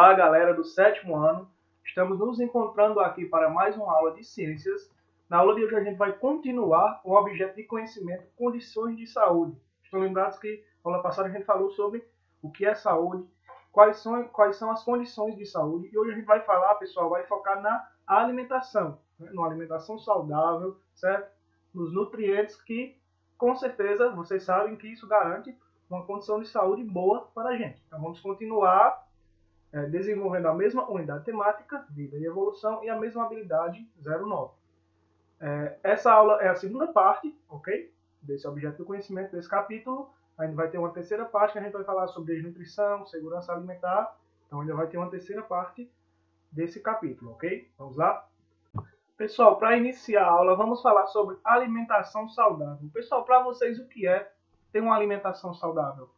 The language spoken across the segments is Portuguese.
Olá, galera do sétimo ano. Estamos nos encontrando aqui para mais uma aula de ciências. Na aula de hoje a gente vai continuar o objeto de conhecimento condições de saúde. Estão lembrados que na aula passada a gente falou sobre o que é saúde, quais são, quais são as condições de saúde. E hoje a gente vai falar, pessoal, vai focar na alimentação, né? alimentação saudável, certo? Nos nutrientes que, com certeza, vocês sabem que isso garante uma condição de saúde boa para a gente. Então vamos continuar é, desenvolvendo a mesma unidade temática, vida e evolução, e a mesma habilidade 09. É, essa aula é a segunda parte, ok? Desse objeto do conhecimento, desse capítulo. Ainda vai ter uma terceira parte que a gente vai falar sobre desnutrição, segurança alimentar. Então ainda vai ter uma terceira parte desse capítulo, ok? Vamos lá? Pessoal, para iniciar a aula, vamos falar sobre alimentação saudável. Pessoal, para vocês, o que é ter uma alimentação saudável?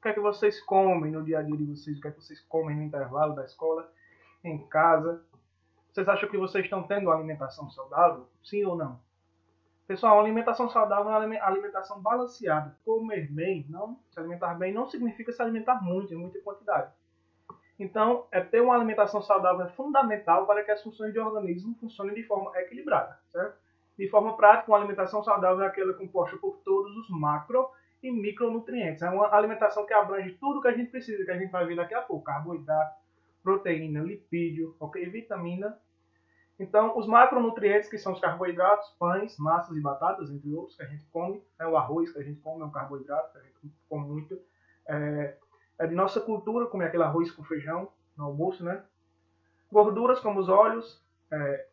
O que é que vocês comem no dia a dia de vocês? O que é que vocês comem no intervalo da escola, em casa? Vocês acham que vocês estão tendo uma alimentação saudável? Sim ou não? Pessoal, uma alimentação saudável é uma alimentação balanceada. Comer bem, não se alimentar bem, não significa se alimentar muito, em muita quantidade. Então, é ter uma alimentação saudável é fundamental para que as funções do organismo funcionem de forma equilibrada, certo? De forma prática, uma alimentação saudável é aquela composta por todos os macro e micronutrientes. É uma alimentação que abrange tudo que a gente precisa, que a gente vai ver daqui a pouco: carboidrato, proteína, lipídio, ok? Vitamina. Então, os macronutrientes, que são os carboidratos, pães, massas e batatas, entre outros, que a gente come, é o arroz que a gente come, é um carboidrato que a gente come muito. É, é de nossa cultura comer aquele arroz com feijão no almoço, né? Gorduras como os óleos, é,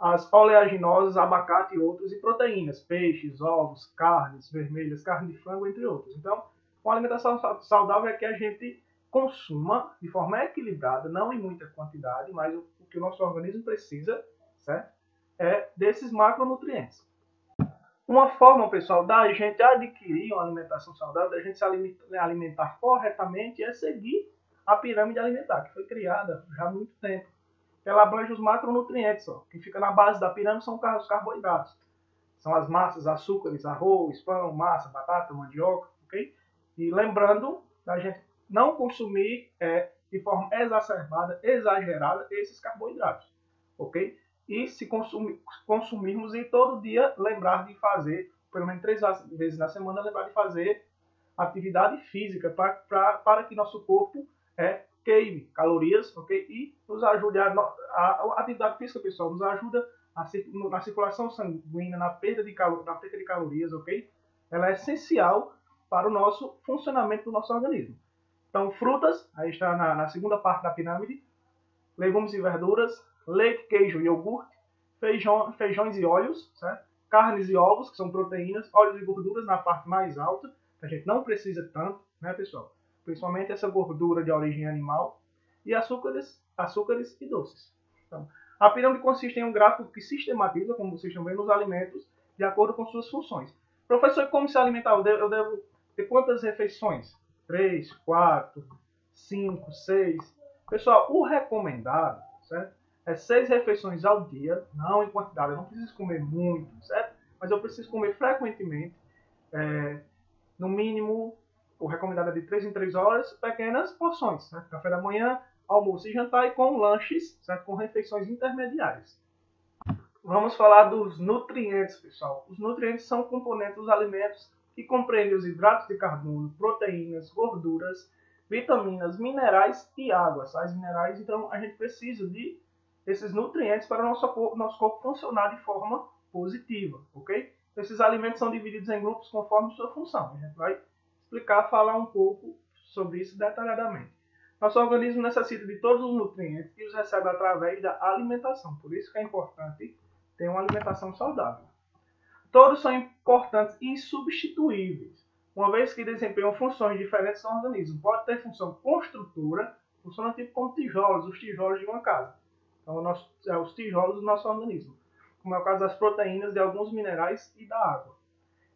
as oleaginosas, abacate e outros, e proteínas, peixes, ovos, carnes vermelhas, carne de frango, entre outros. Então, uma alimentação saudável é que a gente consuma de forma equilibrada, não em muita quantidade, mas o, que o nosso organismo precisa, certo? É desses macronutrientes. Uma forma, pessoal, da gente adquirir uma alimentação saudável, da gente se alimentar corretamente, é seguir a pirâmide alimentar, que foi criada já há muito tempo. Ela abrange os macronutrientes, ó. que fica na base da pirâmide são os carboidratos. São as massas, açúcares, arroz, pão, massa, batata, mandioca, ok? E lembrando da gente não consumir é, de forma exacerbada, exagerada, esses carboidratos, ok? E se consumir, consumirmos e todo dia lembrar de fazer, pelo menos três vezes na semana, lembrar de fazer atividade física pra, pra, para que nosso corpo é, queime calorias, ok? E nos ajude a, a, a atividade física, pessoal, nos ajuda a, na circulação sanguínea, na perda, de na perda de calorias, ok? Ela é essencial para o nosso funcionamento do nosso organismo. Então, frutas, aí está na, na segunda parte da pirâmide, legumes e verduras, leite, queijo e iogurte, feijão, feijões e óleos, certo? carnes e ovos, que são proteínas, óleos e gorduras na parte mais alta, que a gente não precisa tanto, né, pessoal? Principalmente essa gordura de origem animal, e açúcares, açúcares e doces. Então, a pirâmide consiste em um gráfico que sistematiza, como vocês estão vendo, os alimentos de acordo com suas funções. Professor, como se alimentar? Eu devo, eu devo ter quantas refeições? 3, 4, 5, 6. Pessoal, o recomendado, certo? É 6 refeições ao dia, não em quantidade. Eu não preciso comer muito, certo? Mas eu preciso comer frequentemente. É, no mínimo, o recomendado é de 3 em 3 horas, pequenas porções. Café da manhã, almoço e jantar e com lanches, certo? com refeições intermediárias. Vamos falar dos nutrientes, pessoal. Os nutrientes são componentes dos alimentos que compreende os hidratos de carbono, proteínas, gorduras, vitaminas, minerais e água, sais minerais. Então, a gente precisa de esses nutrientes para o nosso corpo, nosso corpo funcionar de forma positiva, ok? Esses alimentos são divididos em grupos conforme sua função. A gente vai explicar, falar um pouco sobre isso detalhadamente. Nosso organismo necessita de todos os nutrientes e os recebe através da alimentação. Por isso que é importante ter uma alimentação saudável. Todos são importantes e insubstituíveis, uma vez que desempenham funções diferentes no organismo. Pode ter função construtora, funciona tipo como tijolos, os tijolos de uma casa. Então, nós, é os tijolos do nosso organismo, como é o caso das proteínas, de alguns minerais e da água.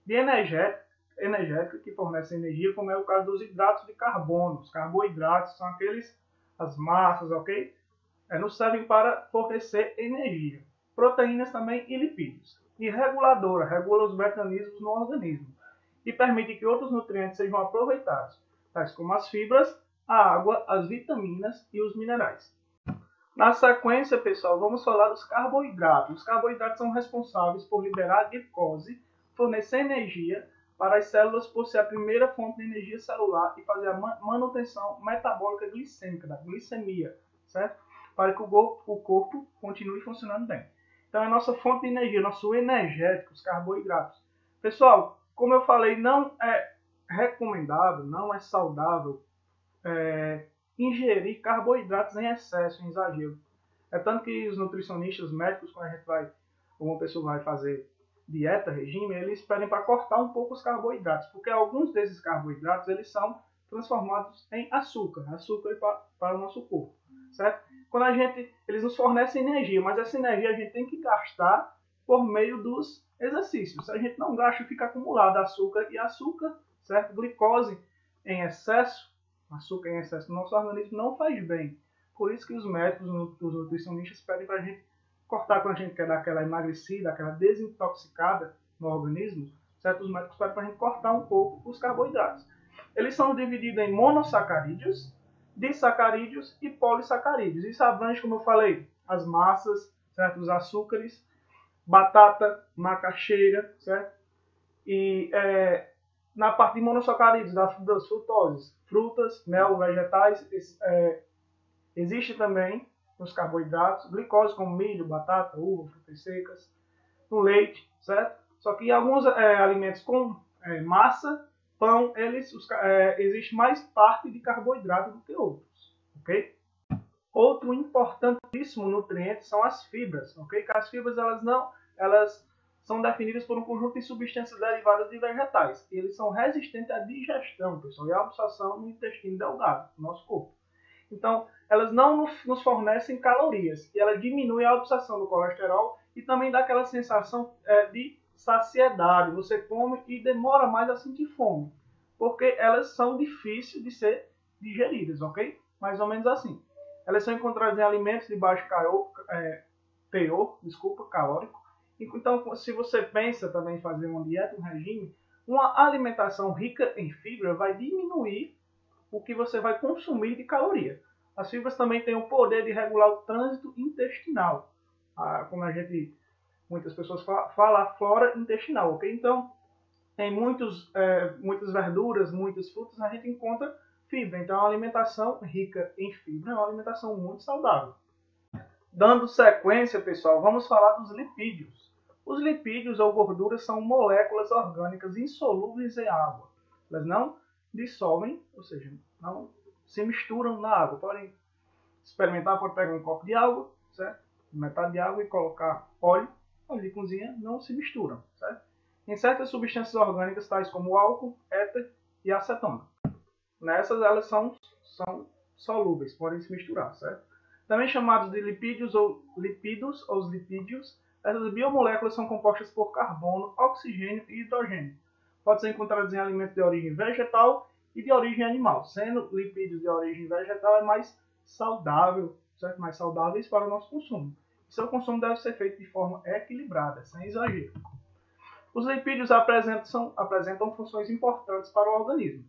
De energética, energética que fornece energia, como é o caso dos hidratos de carbono. Os carboidratos são aqueles, as massas, ok? É, nos servem para fornecer energia. Proteínas também e lipídios e reguladora, regula os mecanismos no organismo e permite que outros nutrientes sejam aproveitados, tais como as fibras a água, as vitaminas e os minerais. Na sequência, pessoal, vamos falar dos carboidratos. Os carboidratos são responsáveis por liberar glicose, fornecer energia para as células por ser a primeira fonte de energia celular e fazer a manutenção metabólica glicêmica, da glicemia, certo? Para que o corpo, continue funcionando bem. Então, é a nossa fonte de energia, nosso energético, os carboidratos. Pessoal, como eu falei, não é recomendável, não é saudável é, ingerir carboidratos em excesso, em exagero. É tanto que os nutricionistas, os médicos, quando a gente vai, uma pessoa vai fazer dieta, regime, eles pedem para cortar um pouco os carboidratos, porque alguns desses carboidratos eles são transformados em açúcar, açúcar para, o nosso corpo, certo? Quando a gente, eles nos fornecem energia, mas essa energia a gente tem que gastar por meio dos exercícios. Se a gente não gasta, fica acumulado açúcar e açúcar, certo? Glicose em excesso, açúcar em excesso no nosso organismo não faz bem. Por isso que os médicos, os nutricionistas pedem para a gente cortar quando a gente quer dar aquela emagrecida, aquela desintoxicada no organismo, certos médicos pedem para a gente cortar um pouco os carboidratos. Eles são divididos em monossacarídeos, disacarídeos e polissacarídeos. Isso abrange, como eu falei, as massas, certo? os açúcares, batata, macaxeira, certo? E é, na parte de monossacarídeos, das, das frutoses, frutas, mel, vegetais, é, existe também nos carboidratos, glicose como milho, batata, uva, frutas secas, no leite, certo? Só que alguns é, alimentos com é, massa, pão, eles os, é, existe mais parte de carboidrato do que outros, ok? Outro importantíssimo nutriente são as fibras, ok? Que as fibras elas não, elas são definidas por um conjunto de substâncias derivadas de vegetais. Eles são resistentes à digestão, pessoal, e à absorção no intestino delgado, no nosso corpo. Então, elas não nos fornecem calorias e ela diminui a absorção do colesterol e também dá aquela sensação é, de saciedade. Você come e demora mais a sentir fome, porque elas são difíceis de ser digeridas, ok? Mais ou menos assim. Elas são encontradas em alimentos de baixo calor, é, teor, desculpa, calórico. Então, se você pensa também em fazer uma dieta, um regime, uma alimentação rica em fibra vai diminuir o que você vai consumir de caloria. As fibras também têm o poder de regular o trânsito intestinal. Ah, como a gente, muitas pessoas falam, a flora intestinal, ok? Então, tem muitos, é, muitas verduras, muitas frutas, a gente encontra fibra. Então, a alimentação rica em fibra é uma alimentação muito saudável. Dando sequência, pessoal, vamos falar dos lipídios. Os lipídios ou gorduras são moléculas orgânicas insolúveis em água. Elas não dissolvem, ou seja, não se misturam na água. Podem experimentar, pode pegar um copo de água, certo? Metade de água e colocar óleo, óleo de cozinha, não se misturam, certo? Em certas substâncias orgânicas, tais como álcool, éter e acetona. Nessas, elas são, são solúveis, podem se misturar, certo? Também chamados de lipídios ou lipídos ou lipídios, essas biomoléculas são compostas por carbono, oxigênio e hidrogênio pode ser encontrados em alimentos de origem vegetal e de origem animal, sendo lipídios de origem vegetal é mais saudável, certo? mais saudáveis para o nosso consumo. seu consumo deve ser feito de forma equilibrada, sem exagero. Os lipídios apresentam, apresentam funções importantes para o organismo.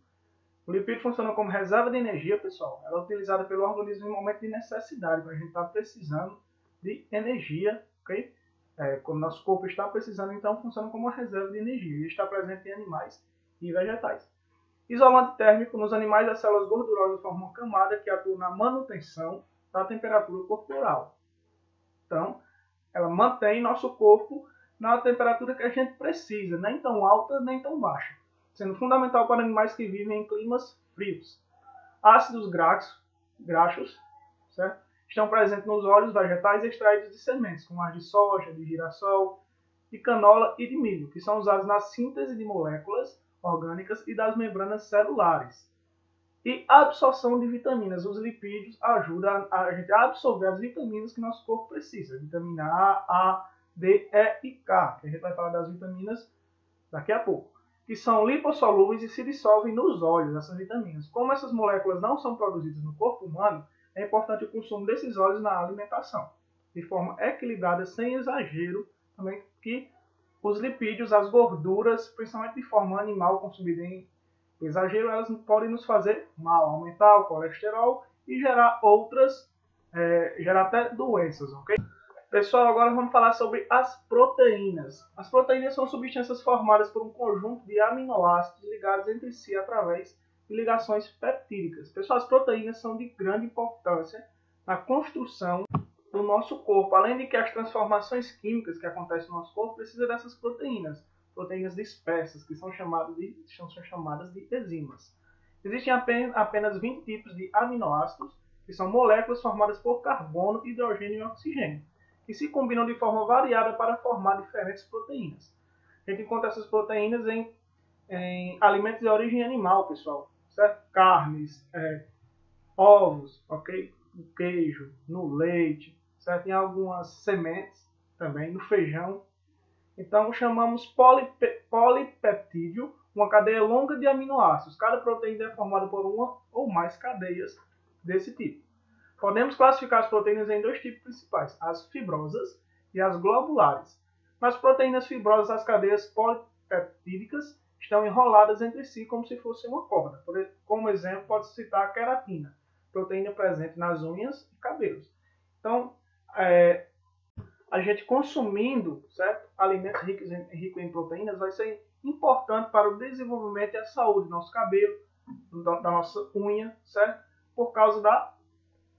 O lipídio funciona como reserva de energia, pessoal. Ela é utilizada pelo organismo em momento de necessidade, quando a gente está precisando de energia, ok? é, quando nosso corpo está precisando, então funciona como uma reserva de energia e está presente em animais e vegetais. Isolante térmico, nos animais as células gordurosas formam uma camada que atua na manutenção da temperatura corporal. Então, ela mantém nosso corpo na temperatura que a gente precisa, nem tão alta nem tão baixa, sendo fundamental para animais que vivem em climas frios. Ácidos graxos, graxos certo? estão presentes nos óleos vegetais extraídos de sementes, como as de soja, de girassol, de canola e de milho, que são usados na síntese de moléculas orgânicas e das membranas celulares. E absorção de vitaminas. Os lipídios ajudam a, gente a absorver as vitaminas que nosso corpo precisa. Vitamina A, A, D, E e K, que a gente vai falar das vitaminas daqui a pouco. Que são lipossolúveis e se dissolvem nos óleos, essas vitaminas. Como essas moléculas não são produzidas no corpo humano, é importante o consumo desses óleos na alimentação, de forma equilibrada, sem exagero, também que os lipídios, as gorduras, principalmente de forma animal, consumidas em, exagero elas podem nos fazer mal, aumentar o colesterol e gerar outras, é, gerar até doenças, ok? Pessoal, agora vamos falar sobre as proteínas. As proteínas são substâncias formadas por um conjunto de aminoácidos ligados entre si através de ligações peptídicas. Pessoal, as proteínas são de grande importância na construção do nosso corpo, além de que as transformações químicas que acontecem no nosso corpo precisam dessas proteínas, proteínas dispersas, que são chamadas de, são chamadas de enzimas. Existem apenas 20 tipos de aminoácidos, que são moléculas formadas por carbono, hidrogênio e oxigênio, que se combinam de forma variada para formar diferentes proteínas. A gente encontra essas proteínas em, em alimentos de origem animal, pessoal, certo? Carnes, é, ovos, ok? No queijo, no leite, certo? em algumas sementes também, no feijão. Então chamamos polipe polipeptídeo uma cadeia longa de aminoácidos. Cada proteína é formada por uma ou mais cadeias desse tipo. Podemos classificar as proteínas em dois tipos principais, as fibrosas e as globulares. Nas proteínas fibrosas, as cadeias polipeptídicas estão enroladas entre si como se fosse uma corda. Como exemplo, pode citar a queratina, proteína presente nas unhas e cabelos. Então, é, a gente consumindo certo? alimentos ricos em, ricos em proteínas vai ser importante para o desenvolvimento e a saúde do nosso cabelo, da, da nossa unha, certo? Por causa da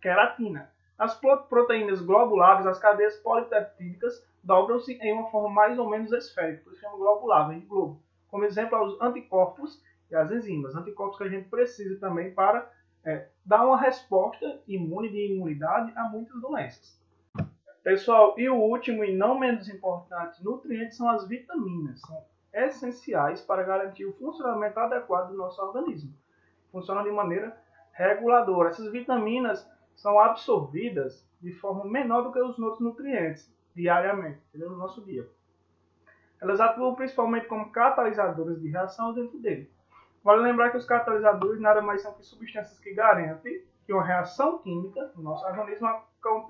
queratina. As proteínas globulares, as cadeias polipeptídicas, dobram-se em uma forma mais ou menos esférica, por isso chama globular, vem de globo. Como exemplo, os anticorpos e as enzimas. Anticorpos que a gente precisa também para é, dar uma resposta imune de imunidade a muitas doenças. Pessoal, e o último e não menos importante nutriente são as vitaminas. São essenciais para garantir o funcionamento adequado do nosso organismo. Funcionam de maneira reguladora. Essas vitaminas são absorvidas de forma menor do que os outros nutrientes diariamente, entendeu? no nosso dia. Elas atuam principalmente como catalisadores de reação dentro dele. Vale lembrar que os catalisadores nada mais são que substâncias que garantem que uma reação química no nosso organismo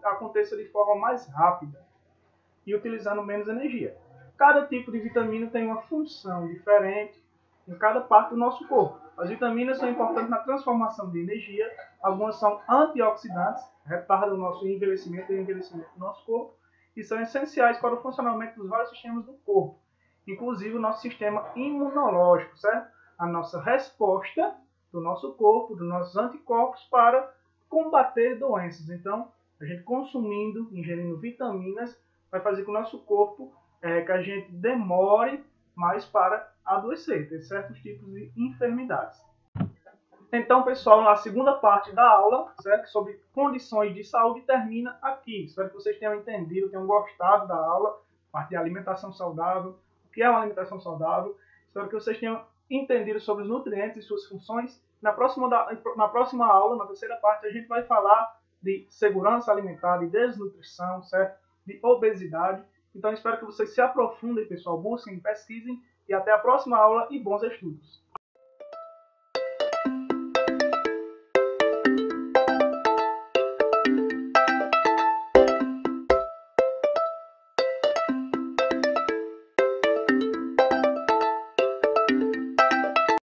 aconteça de forma mais rápida e utilizando menos energia. Cada tipo de vitamina tem uma função diferente em cada parte do nosso corpo. As vitaminas são importantes na transformação de energia, algumas são antioxidantes, retardam o nosso envelhecimento e o envelhecimento do nosso corpo, e são essenciais para o funcionamento dos vários sistemas do corpo, inclusive o nosso sistema imunológico, certo? A nossa resposta do nosso corpo, dos nossos anticorpos para combater doenças. Então, a gente consumindo, ingerindo vitaminas, vai fazer com o nosso corpo é, que a gente demore mais para adoecer, ter certos tipos de enfermidades. Então, pessoal, a segunda parte da aula, certo? Sobre condições de saúde, termina aqui. Espero que vocês tenham entendido, tenham gostado da aula, parte de alimentação saudável, o que é uma alimentação saudável. Espero que vocês tenham entendido sobre os nutrientes e suas funções. Na próxima, na próxima aula, na terceira parte, a gente vai falar de segurança alimentar, de desnutrição, certo? De obesidade. Então espero que vocês se aprofundem, pessoal, busquem, pesquisem e até a próxima aula e bons estudos.